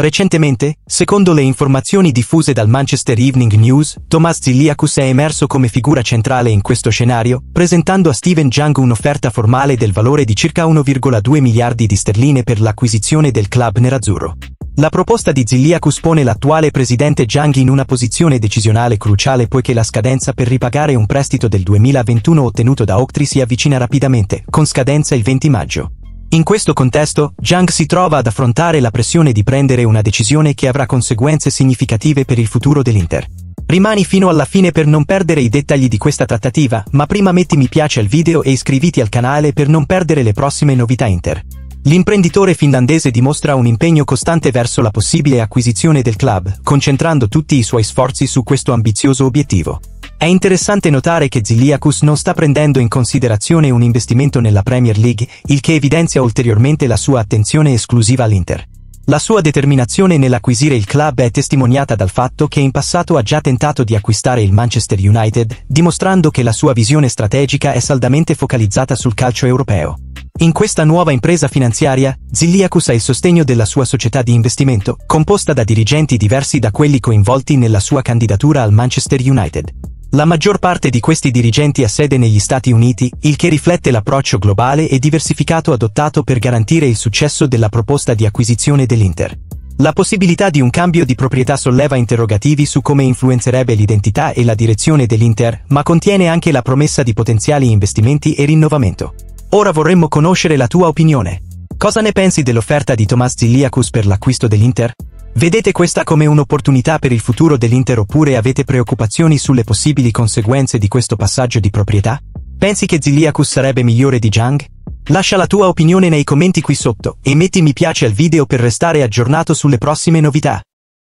Recentemente, secondo le informazioni diffuse dal Manchester Evening News, Thomas Ziliakus è emerso come figura centrale in questo scenario, presentando a Steven Jung un'offerta formale del valore di circa 1,2 miliardi di sterline per l'acquisizione del club nerazzurro. La proposta di Ziliakus pone l'attuale presidente Jung in una posizione decisionale cruciale poiché la scadenza per ripagare un prestito del 2021 ottenuto da Octree si avvicina rapidamente, con scadenza il 20 maggio. In questo contesto, Zhang si trova ad affrontare la pressione di prendere una decisione che avrà conseguenze significative per il futuro dell'Inter. Rimani fino alla fine per non perdere i dettagli di questa trattativa, ma prima metti mi piace al video e iscriviti al canale per non perdere le prossime novità Inter. L'imprenditore finlandese dimostra un impegno costante verso la possibile acquisizione del club, concentrando tutti i suoi sforzi su questo ambizioso obiettivo. È interessante notare che Ziliakus non sta prendendo in considerazione un investimento nella Premier League, il che evidenzia ulteriormente la sua attenzione esclusiva all'Inter. La sua determinazione nell'acquisire il club è testimoniata dal fatto che in passato ha già tentato di acquistare il Manchester United, dimostrando che la sua visione strategica è saldamente focalizzata sul calcio europeo. In questa nuova impresa finanziaria, Ziliakus ha il sostegno della sua società di investimento, composta da dirigenti diversi da quelli coinvolti nella sua candidatura al Manchester United. La maggior parte di questi dirigenti ha sede negli Stati Uniti, il che riflette l'approccio globale e diversificato adottato per garantire il successo della proposta di acquisizione dell'Inter. La possibilità di un cambio di proprietà solleva interrogativi su come influenzerebbe l'identità e la direzione dell'Inter, ma contiene anche la promessa di potenziali investimenti e rinnovamento. Ora vorremmo conoscere la tua opinione. Cosa ne pensi dell'offerta di Tomas Ziliakus per l'acquisto dell'Inter? Vedete questa come un'opportunità per il futuro dell'Inter oppure avete preoccupazioni sulle possibili conseguenze di questo passaggio di proprietà? Pensi che Ziliakus sarebbe migliore di Jang? Lascia la tua opinione nei commenti qui sotto e metti mi piace al video per restare aggiornato sulle prossime novità.